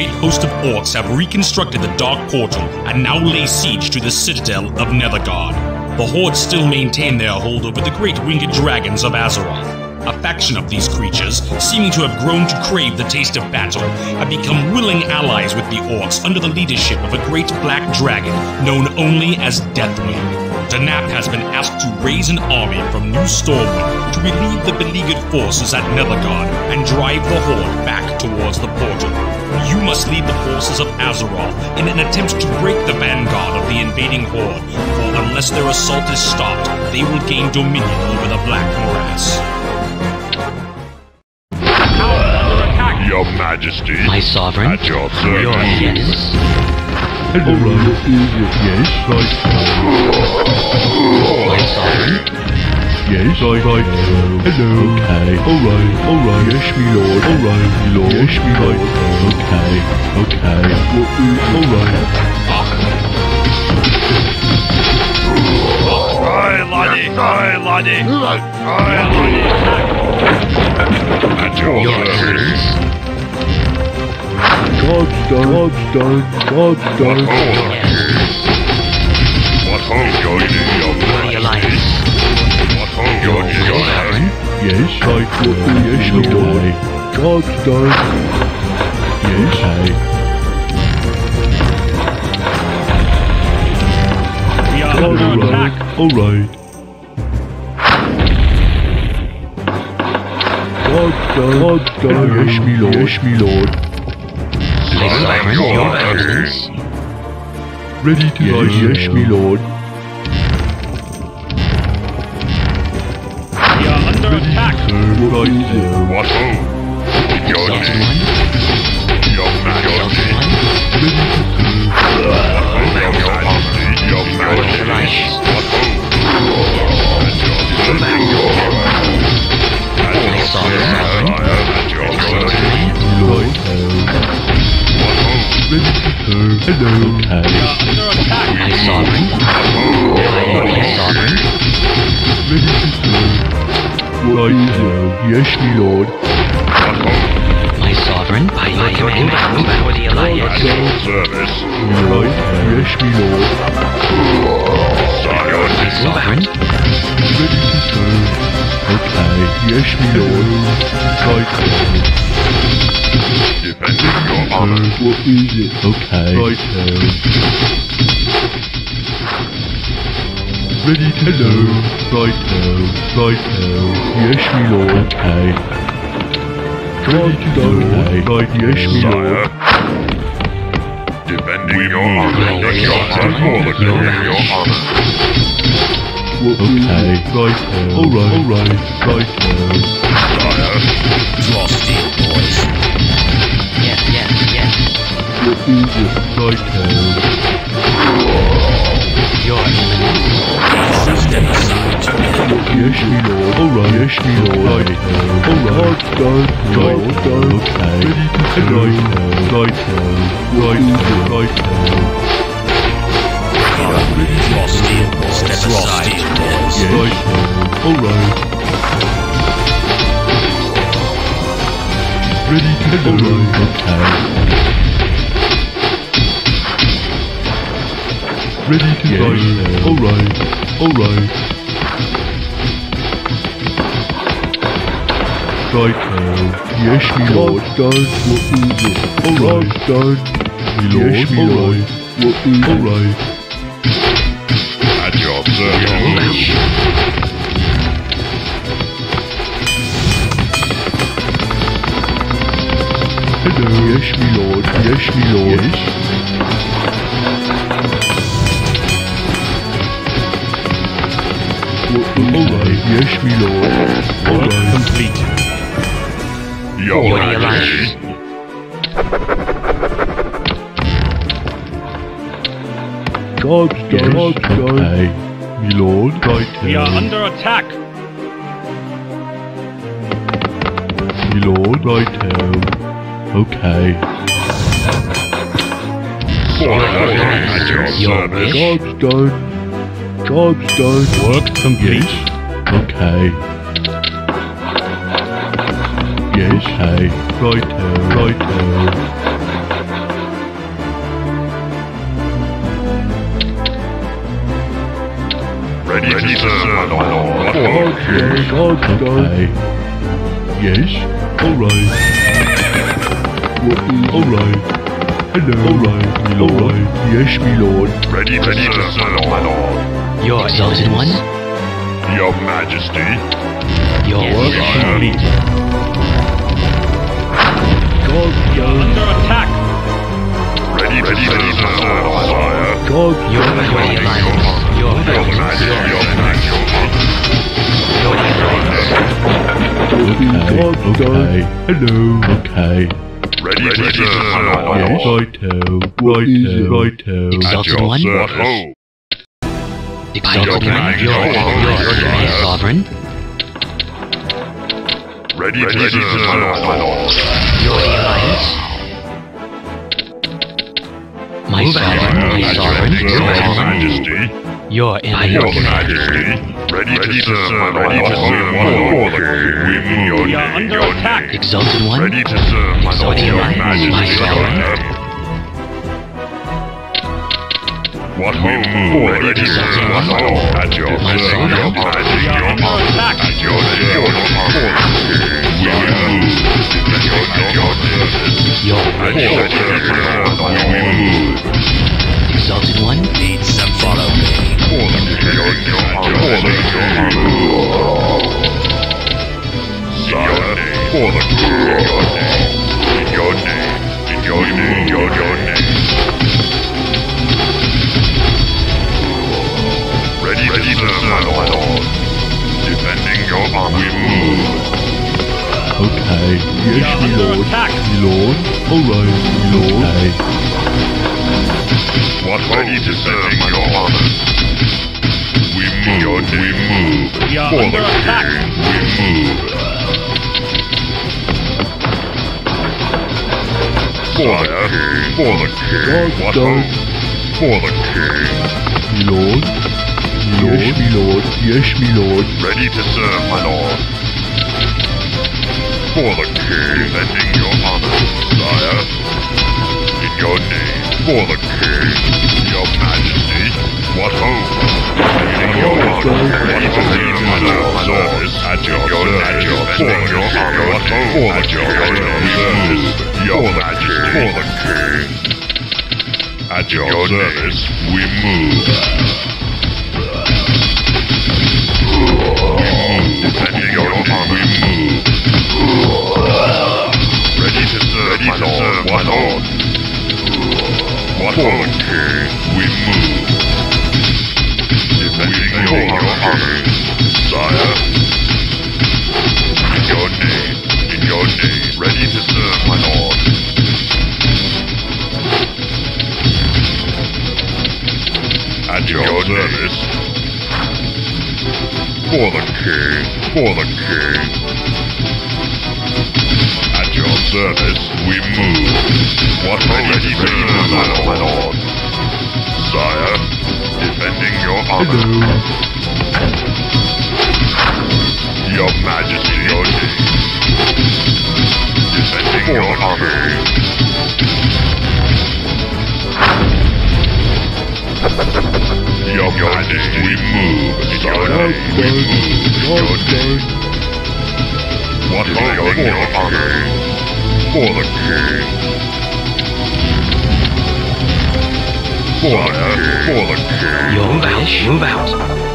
great host of orcs have reconstructed the Dark Portal and now lay siege to the citadel of Nethergarde. The Horde still maintain their hold over the great winged dragons of Azeroth. A faction of these creatures, seeming to have grown to crave the taste of battle, have become willing allies with the orcs under the leadership of a great black dragon known only as Deathwing. Danath has been asked to raise an army from New Stormwind to relieve the beleaguered forces at Nethergarde and drive the Horde back towards the portal. You must lead the forces of Azeroth in an attempt to break the vanguard of the invading Horde, for unless their assault is stopped, they will gain dominion over the Black Morass. Your Majesty. My sovereign. At your Your service. yes. Hello, yes, right. My sovereign. Yes, I, I, hello. Okay. Alright, alright. Yes, me lord. Alright, me lord. Yes, me lord. Okay, okay. Alright. Aye, laddie. Aye, laddie. Aye, laddie. At your Your service. yes. God's done, God's done, God's What done. home? What home you're in, your sovereign. Yes, I, yes, me lord. God's done. Yes, We are Alright, alright. God's done, God's done. Yes, me lord. Yes, me lord. My Son of your Your Ready to yes, yes, me lord. What? Your Exalted name. Yes, me lord. My sovereign. By your command. For the At alliance. your service. Right, yes, me lord. Sire. My sovereign. Ready to serve. Okay. Yes, me lord. Right, sir. Defending your honor. What is it? Okay. Right, sir. Ready to Hello. Right, sir. Right, sir. Yes, me lord. Okay. Ready to go. Right, yes, me Sire. lord. Defending your honor. Let your honor for your honor. Okay. Right, sir. Alright. Alright. Right, sir. Sire. Draw steel, boys. Yes, yes, yes. What is it? Right, sir. Your Alright. Alright. Okay. Ready to serve. Right. Ready. Okay. Ready to yes, fight. Alright. Alright. Right now. Yes, me lord. Done. What is it? Alright. Done. Me lord. Yes, me lord. What is Alright. At your service. Alright. Yes, me lord. Work Alright. complete. Your For the Majesty. alliance. God's done. God's done. Okay. Me lord. Right We are under attack. Me lord. Right now. Okay. At your Your service. God's done. God's done. Work complete. Yes. Okay. Yes, hey. Righto, righto. Ready, Ready to serve, my lord. Okay, okay. Yes, alright. Alright. Hello. Alright, my lord. Alright. Yes, my lord. Ready, ready to serve, my lord. You're exalted one. Your Majesty. Your What? complete. God, Under attack! Ready to serve, sire. God, Your your alliance. Your Your alliance. Majesty, your Majesty. Your alliance. God, okay. Hello, okay. Ready to serve, my lord. Yes, righto, righto, righto. At Exalted your one. Service. Exalted Your one. Your Majesty. your your sovereign. Ready to serve, my lord. Your alliance. My sovereign. My sovereign. your Your service, sovereign. Majesty. Your Your. Majesty. Ready to serve, my lord. Ready to serve, my lord. We your We are under your attack. name. Exalted one. Ready to serve, my lord. Exalted Your. Majesty, What we move, serve, my lord. At your sovereign. your are your attack. At your service, we move. At your your. Your At your we move. exalted one. Need some follow me. King, your your honor. For the lord. Alright, me lord. Okay. What ready to serve your honor? We move. We move. We are For under the attack. king, we move. For the king. For the king. God, What God. hope? For the king. Me lord. Yes, me lord. Yes, me lord. Ready to serve, my lord. For the king. Defending your honor, sire. In your name. For the king. Your majesty. What hope? In your honor. Ready to serve, my lord. Service. At your service. For your honor. What hope? At your service. Your majesty. For the king. At your service, we move. Defending your ready to serve, my lord. At your, service. For the king, for the king. At your service, we move. What ready to serve, my lord. my lord. Sire, defending your honor. Hello. Your majesty, your name. Defending your honor. Your, majesty, we move. Your name, we move. Your. God. What defending your honor. For the king. For the king. For the king. Your wish. Move out.